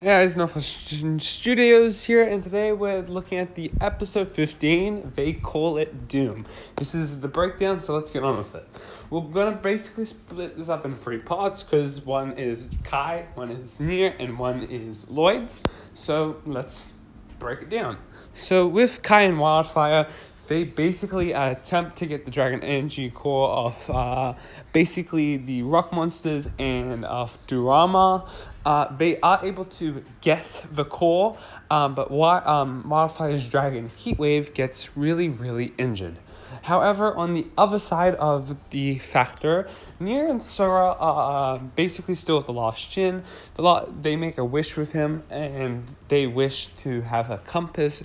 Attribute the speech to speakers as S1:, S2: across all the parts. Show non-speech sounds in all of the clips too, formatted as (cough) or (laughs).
S1: Yeah, it's North Studios here, and today we're looking at the episode 15. They call it Doom. This is the breakdown, so let's get on with it. We're gonna basically split this up in three parts because one is Kai, one is Nya, and one is Lloyd's. So let's break it down. So with Kai and Wyldfire, they basically attempt to get the Dragon Energy core of uh, basically the rock monsters and of Durama. Uh, they are able to get the core, um, but why, um, Wyldfire's Dragon Heatwave gets really, really injured. However, on the other side of the factor, Nya and Sora are uh, basically still with the Lost Djinn. The lo- they make a wish with him, and they wish to have a compass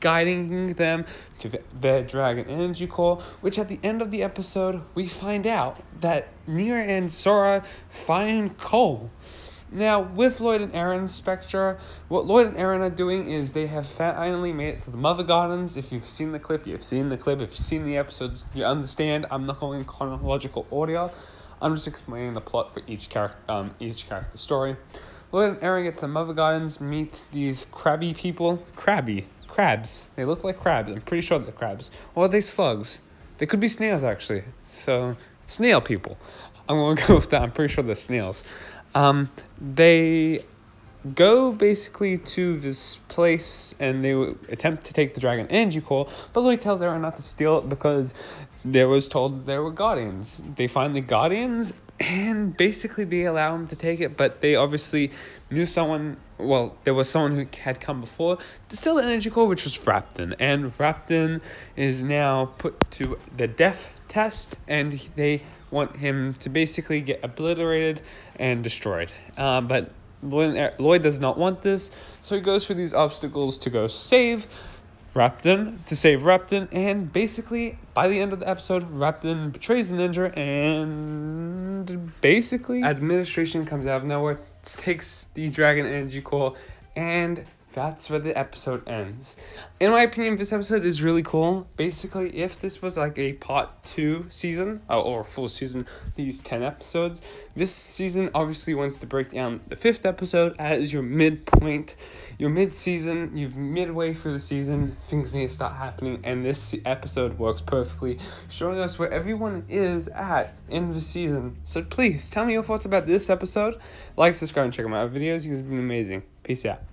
S1: guiding them to the Dragon Energy Core, which at the end of the episode, we find out that Nya and Sora find Cole. Now, with Lloyd and Arin Spectra, what Lloyd and Arin are doing is they have finally made it to the Mother Gardens. If you've seen the clip, you've seen the clip. If you've seen the episodes, you understand. I'm not going in chronological order. I'm just explaining the plot for each character, um, each character story. Lloyd and Arin get to the Mother Gardens, meet these crabby people. Crabby, crabs. They look like crabs. I'm pretty sure they're crabs. Or are they slugs? They could be snails actually. So snail people. I'm gonna (laughs) go with that. I'm pretty sure they're snails. Um, they go basically to this place and they attempt to take the dragon energy core, but Lloyd tells Arin not to steal it because they was told there were guardians. They find the guardians and basically they allow him to take it, but they obviously knew someone. Well, there was someone who had come before to steal the energy core, which was Rapton, and Rapton is now put to the death test, and they want him to basically get obliterated and destroyed. Uh, but Lloyd, uh, Lloyd does not want this, so he goes through these obstacles to go save Rapton to save Rapton, and basically by the end of the episode, Rapton betrays the ninja, and basically administration comes out of nowhere, takes the dragon energy core, and that's where the episode ends. In my opinion, this episode is really cool. Basically, if this was like a part two season uh, or full season, these 10 episodes, this season obviously wants to break down the fifth episode as your midpoint, your mid season, you've midway through the season, things need to start happening, and this episode works perfectly, showing us where everyone is at in the season. So please tell me your thoughts about this episode. Like, subscribe, and check out my other videos. You guys have been amazing. Peace out.